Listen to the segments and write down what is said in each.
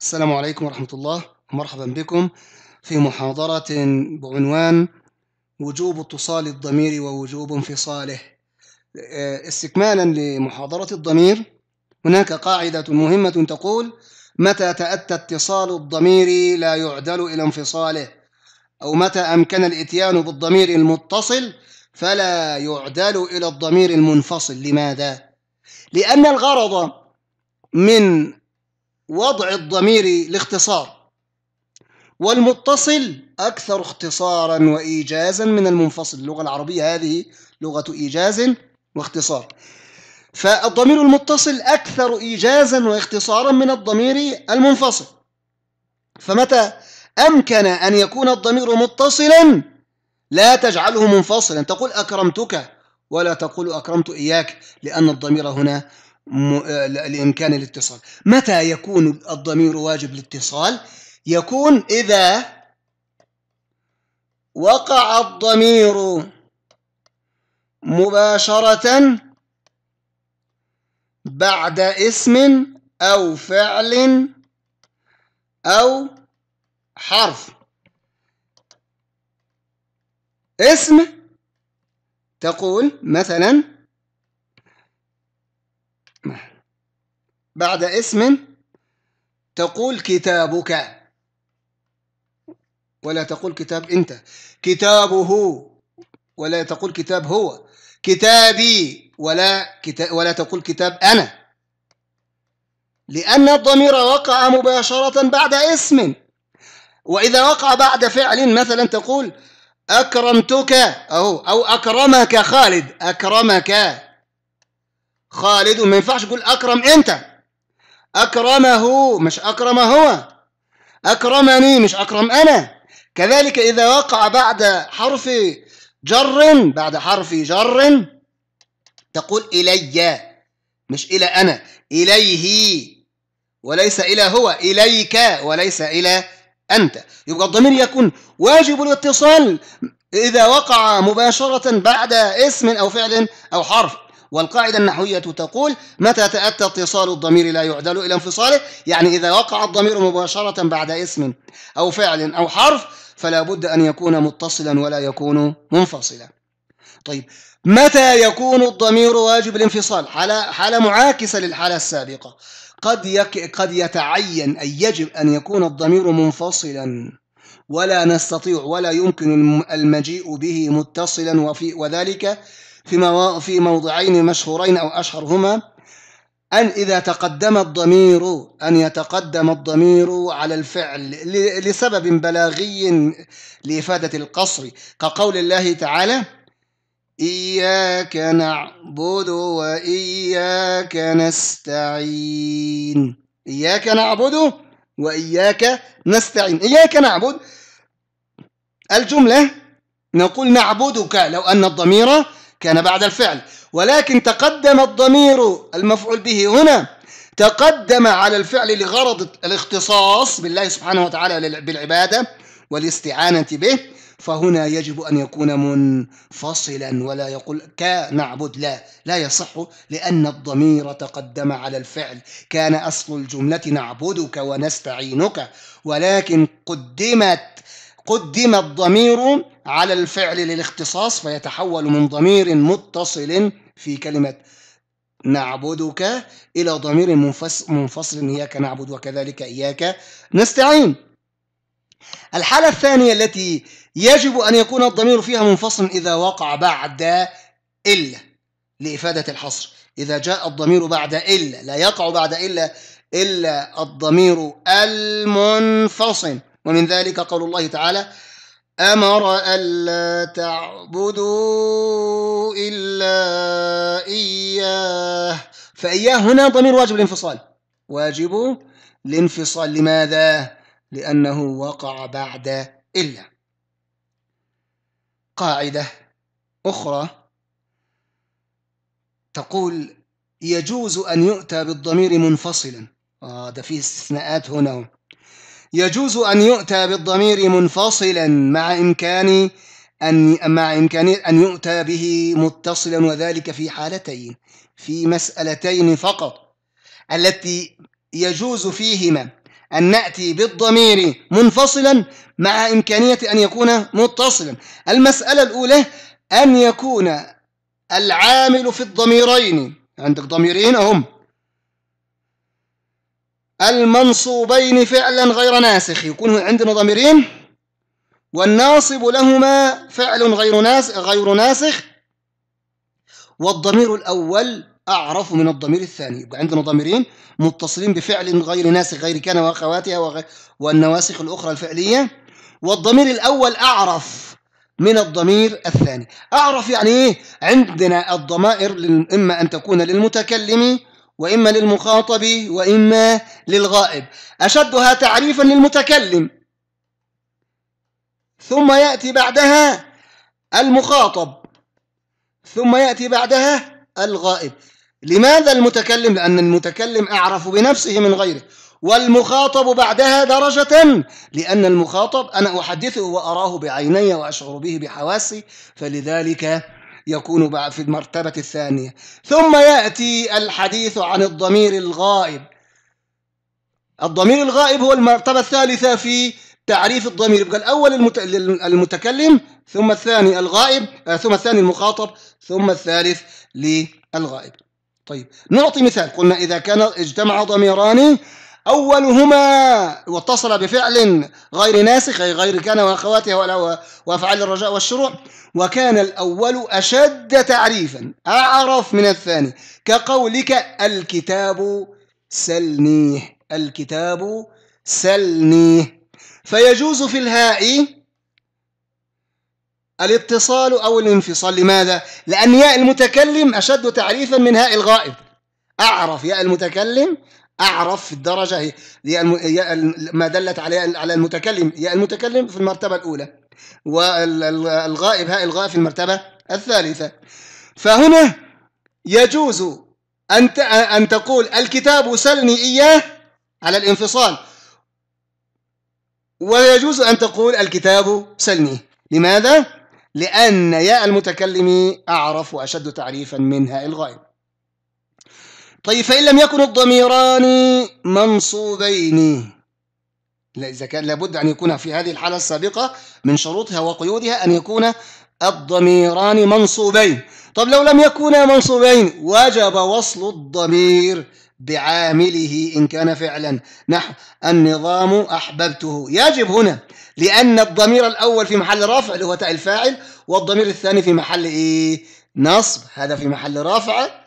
السلام عليكم ورحمة الله. مرحبا بكم في محاضرة بعنوان وجوب اتصال الضمير ووجوب انفصاله. استكمالا لمحاضرة الضمير هناك قاعدة مهمة تقول متى تأتى اتصال الضمير لا يعدل إلى انفصاله؟ أو متى أمكن الإتيان بالضمير المتصل فلا يعدل إلى الضمير المنفصل؟ لماذا؟ لأن الغرض من وضع الضمير الاختصار والمتصل أكثر اختصارا وإيجازا من المنفصل. اللغة العربية هذه لغة إيجاز واختصار. فالضمير المتصل أكثر إيجازا واختصارا من الضمير المنفصل. فمتى أمكن أن يكون الضمير متصلا؟ لا تجعله منفصلا. تقول أكرمتك ولا تقول أكرمت إياك لأن الضمير هنا لإمكان الاتصال متى يكون الضمير واجب الاتصال يكون إذا وقع الضمير مباشرة بعد اسم أو فعل أو حرف. اسم تقول مثلا بعد اسم تقول كتابك. ولا تقول كتاب أنت. كتابه. ولا تقول كتاب هو. كتابي. ولا كتاب ولا تقول كتاب أنا. لأن الضمير وقع مباشرة بعد اسم. وإذا وقع بعد فعل مثلا تقول أكرمتك. أو أو أكرمك خالد. أكرمك خالد. ما ينفعش تقول أكرم أنت. أكرمه مش أكرم هو. أكرمني مش أكرم أنا. كذلك إذا وقع بعد حرف جر بعد حرف جر تقول إلي مش إلى أنا. إليه وليس إلى هو. إليك وليس إلى أنت. يبقى الضمير يكون واجب الاتصال إذا وقع مباشرة بعد اسم أو فعل أو حرف. والقاعدة النحوية تقول متى تأتى اتصال الضمير لا يعدل إلى انفصاله؟ يعني إذا وقع الضمير مباشرة بعد اسم أو فعل أو حرف فلا بد أن يكون متصلا ولا يكون منفصلا. طيب متى يكون الضمير واجب الانفصال؟ حالة, حالة معاكسة للحالة السابقة. قد يك قد يتعين أن يجب أن يكون الضمير منفصلا ولا نستطيع ولا يمكن المجيء به متصلا وفي وذلك في في موضعين مشهورين أو أشهرهما. أن إذا تقدم الضمير أن يتقدم الضمير على الفعل لسبب بلاغي لإفادة القصر. كقول الله تعالى إياك نعبد وإياك نستعين. إياك نعبد وإياك نستعين. إياك نعبد. الجملة نقول نعبدك لو أن الضمير كان بعد الفعل. ولكن تقدم الضمير المفعول به هنا تقدم على الفعل لغرض الاختصاص بالله سبحانه وتعالى بالعبادة والاستعانة به فهنا يجب أن يكون منفصلا ولا يقول كنعبد لا لا يصح لأن الضمير تقدم على الفعل. كان أصل الجملة نعبدك ونستعينك ولكن قدمت قدم الضمير على الفعل للاختصاص فيتحول من ضمير متصل في كلمة نعبدك إلى ضمير منفصل إياك نعبد وكذلك إياك نستعين. الحالة الثانية التي يجب أن يكون الضمير فيها منفصل إذا وقع بعد إلا لإفادة الحصر. إذا جاء الضمير بعد إلا لا يقع بعد إلا إلا الضمير المنفصل. ومن ذلك قول الله تعالى أمر ألا تعبدوا إلا إياه. فإياه هنا ضمير واجب الانفصال. واجب الانفصال. لماذا؟ لأنه وقع بعد إلا. قاعدة أخرى تقول يجوز أن يؤتى بالضمير منفصلا. آه ده فيه استثناءات هنا. يجوز أن يؤتى بالضمير منفصلا مع إمكان أن مع إمكانية أن يؤتى به متصلا وذلك في حالتين في مسألتين فقط. التي يجوز فيهما أن نأتي بالضمير منفصلا مع إمكانية أن يكون متصلا. المسألة الأولى أن يكون العامل في الضميرين. عندك ضميرين هم المنصوبين فعلا غير ناسخ يكون عندنا ضميرين. والناصب لهما فعل غير ناسخ غير ناسخ. والضمير الأول أعرف من الضمير الثاني يبقى عندنا ضميرين متصلين بفعل غير ناسخ غير كان وأخواتها والنواسخ الأخرى الفعلية. والضمير الأول أعرف من الضمير الثاني. أعرف يعني إيه؟ عندنا الضمائر إما أن تكون للمتكلم وإما للمخاطب وإما للغائب. أشدها تعريفا للمتكلم. ثم يأتي بعدها المخاطب. ثم يأتي بعدها الغائب. لماذا المتكلم؟ لأن المتكلم أعرف بنفسه من غيره. والمخاطب بعدها درجة لأن المخاطب أنا أحدثه وأراه بعيني وأشعر به بحواسي فلذلك يكون في المرتبة الثانية. ثم يأتي الحديث عن الضمير الغائب. الضمير الغائب هو المرتبة الثالثة في تعريف الضمير. يبقى الأول المتكلم ثم الثاني الغائب آه، ثم الثاني المخاطب ثم الثالث للغائب. طيب نعطي مثال. قلنا إذا كان اجتمع ضميران أولهما واتصل بفعل غير ناسخ أي غير كان وأخواتها وأفعال الرجاء والشروع. وكان الأول أشد تعريفا أعرف من الثاني. كقولك الكتاب سلنيه الكتاب سلنيه. فيجوز في الهاء الاتصال أو الانفصال. لماذا؟ لأن ياء المتكلم أشد تعريفا من هاء الغائب. أعرف ياء المتكلم أعرف في الدرجة. هي ما دلت على على المتكلم. ياء المتكلم في المرتبة الأولى والغائب هاء الغائب في المرتبة الثالثة. فهنا يجوز أن أن تقول الكتاب سلني إياه على الانفصال ويجوز أن تقول الكتاب سلني. لماذا؟ لأن ياء المتكلم أعرف وأشد تعريفا من هاء الغائب. طيب فإن لم يكن الضميران منصوبين. لا إذا كان لابد أن يكون في هذه الحالة السابقة من شروطها وقيودها أن يكون الضميران منصوبين. طب لو لم يكونا منصوبين وجب وصل الضمير بعامله إن كان فعلا. نحو النظام أحببته. يجب هنا لأن الضمير الأول في محل رفع اللي هو تاء الفاعل والضمير الثاني في محل إيه؟ نصب. هذا في محل رفع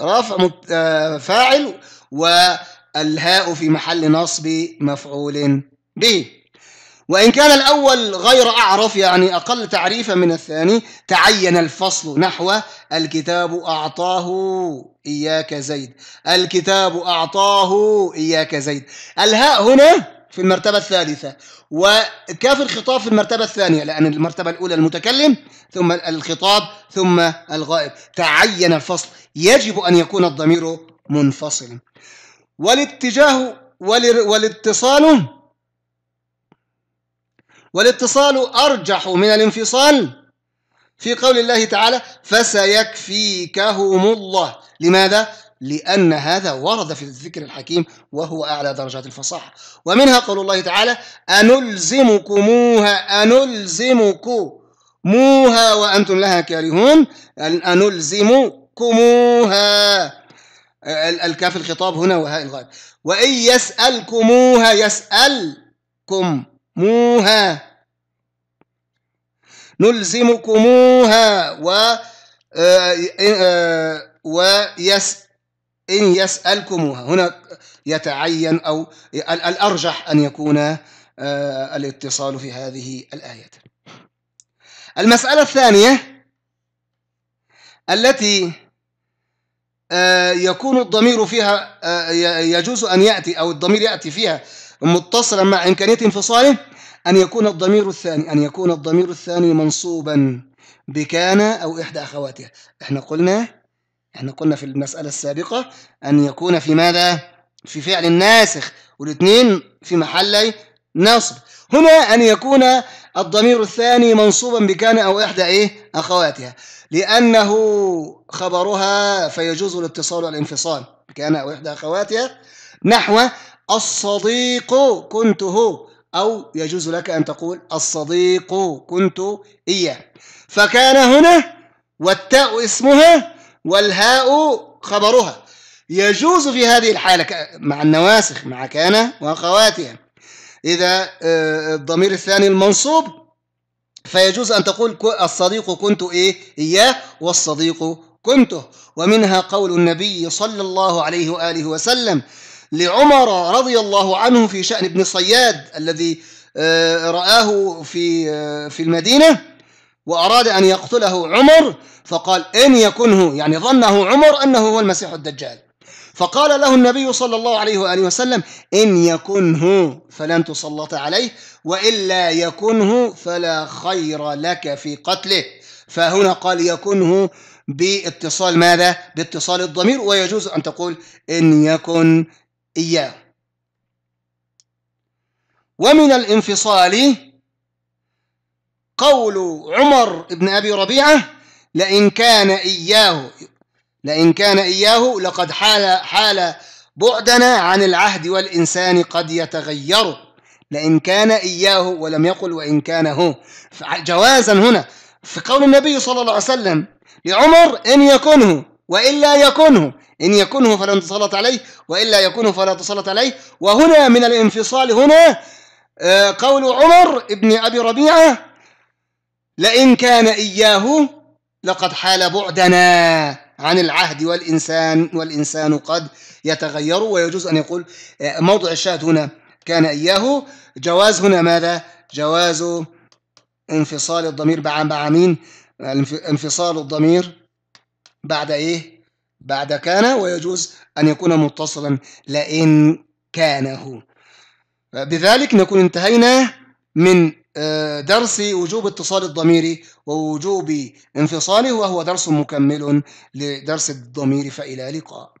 رفع آه، فاعل والهاء في محل نصب مفعول به. وإن كان الأول غير أعرف يعني أقل تعريفا من الثاني تعين الفصل نحو الكتاب أعطاه إياك زيد. الكتاب أعطاه إياك زيد. الهاء هنا في المرتبة الثالثة. وكاف الخطاب في المرتبة الثانية لأن المرتبة الأولى المتكلم ثم الخطاب ثم الغائب. تعين الفصل. يجب أن يكون الضمير منفصلا. والاتجاه والاتصال والاتصال أرجح من الانفصال. في قول الله تعالى فسيكفيكهم الله. لماذا؟ لأن هذا ورد في الذكر الحكيم وهو أعلى درجات الفصاحة. ومنها قول الله تعالى أنلزمكموها أنلزمكموها وأنتم لها كارهون. أنلزمكموها. الكاف الخطاب هنا وهاء الغائب وإن يسألكموها يسألكموها. نلزمكموها و آه، آه، ويس إن يسألكموها. هنا يتعين أو الأرجح أن يكون آه، الاتصال في هذه الآية. المسألة الثانية التي يكون الضمير فيها يجوز أن يأتي أو الضمير يأتي فيها متصلا مع إمكانية انفصاله أن يكون الضمير الثاني أن يكون الضمير الثاني منصوبا بكان أو إحدى أخواتها. إحنا قلنا إحنا قلنا في المسألة السابقة أن يكون في ماذا؟ في فعل ناسخ والاثنين في محل نصب. هنا أن يكون الضمير الثاني منصوبا بكان أو إحدى إيه؟ أخواتها. لأنه خبرها فيجوز الاتصال والانفصال كان أو إحدى أخواتها نحو الصديق كنت هو أو يجوز لك أن تقول الصديق كنت إياه. فكان هنا والتاء اسمها والهاء خبرها. يجوز في هذه الحالة مع النواسخ مع كان وأخواتها. إذا آه، الضمير الثاني المنصوب فيجوز أن تقول الصديق كنت إيه؟ إياه والصديق كنته. ومنها قول النبي صلى الله عليه وآله وسلم لعمر رضي الله عنه في شأن ابن صياد الذي آه، رآه في آه، في المدينة وأراد أن يقتله عمر فقال إن يكنه يعني ظنه عمر أنه هو المسيح الدجال. فقال له النبي صلى الله عليه وآله وسلم إن يكنه فلن تسلط عليه وإلا يكنه فلا خير لك في قتله. فهنا قال يكنه باتصال ماذا؟ باتصال الضمير ويجوز أن تقول إن يكن إياه. ومن الانفصال قول عمر بن أبي ربيعة لئن كان إياه لئن كان إياه لقد حال حال بعدنا عن العهد والإنسان قد يتغير. لئن كان إياه ولم يقل وإن كان هو. جوازا هنا في قول النبي صلى الله عليه وسلم لعمر إن يكنه وإلا يكنه. إن يكنه فلا تسلط عليه وإلا يكنه فلا تسلط عليه. وهنا من الانفصال هنا آه، قول عمر ابن أبي ربيعة لئن كان إياه لقد حال بعدنا عن العهد والإنسان والإنسان قد يتغير ويجوز أن يقول آه، موضع الشاهد هنا كان إياه. جواز هنا ماذا؟ جواز انفصال الضمير مع مين انفصال الضمير بعد إيه؟ بعد كان ويجوز أن يكون متصلا لئن كانه. بذلك نكون انتهينا من درس وجوب اتصال الضمير ووجوب انفصاله وهو درس مكمل لدرس الضمير فإلى لقاء.